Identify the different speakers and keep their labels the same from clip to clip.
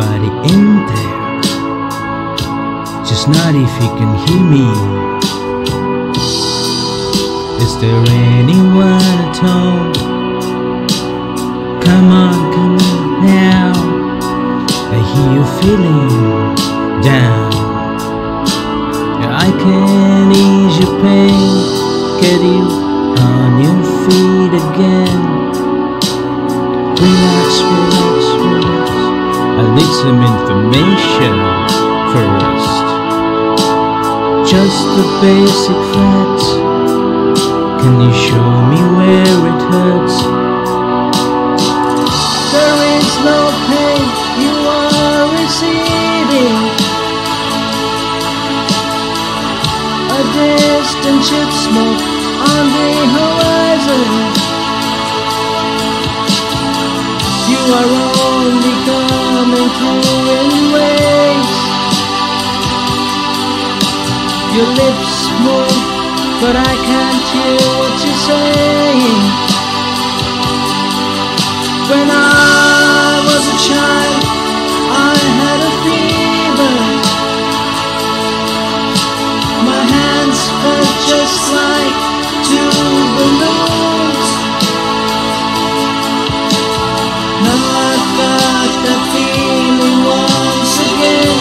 Speaker 1: anybody in there. Just not if you can hear me. Is there anyone at home? Come on, come on now. I hear you feeling down. I can ease your pain. Get some information first. Just the basic facts. Can you show me where it hurts? There is no pain you are receiving. A distant ship smoke on the horizon. Are only coming through in waves. Your lips move, but I can't hear what you're saying. When I feeling once again.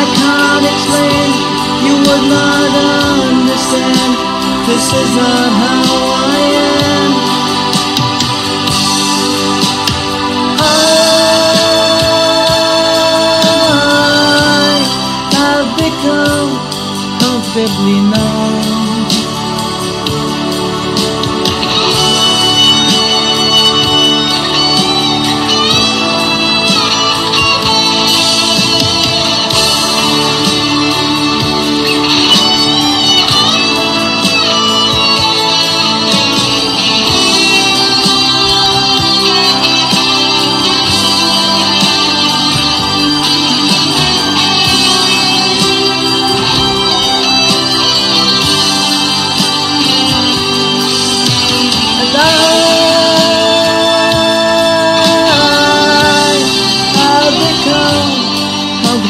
Speaker 1: I can't explain, you would not understand. This is not how I am. I have become comfortably numb.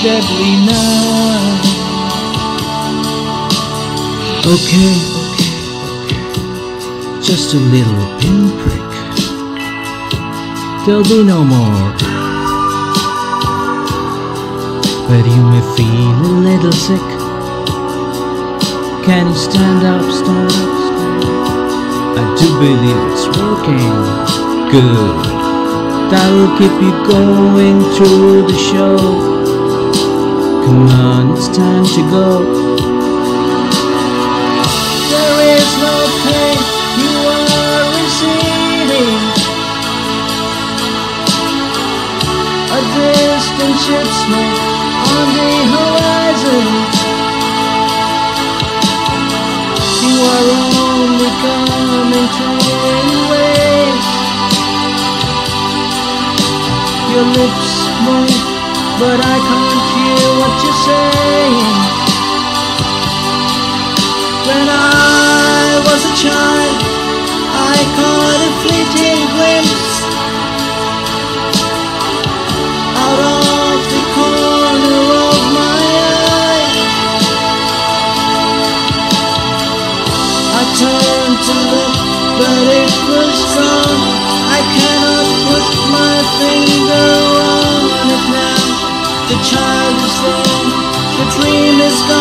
Speaker 1: Comfortably numb. Okay. Just a little pinprick. There'll be no more. But you may feel a little sick. Can you stand up, stand up, stand up? I do believe it's working. Good. That will keep you going through the show. On, it's time to go. There is no pain you are receiving. A distant ship smoke on the horizon. You are only coming in waves. Your lips move, but I can't hear what you're saying. When I was a child, I caught a fleeting glimpse out of the corner of my eye. I turned to look, but it was gone. I cannot put my finger. The child is gone, the dream is gone.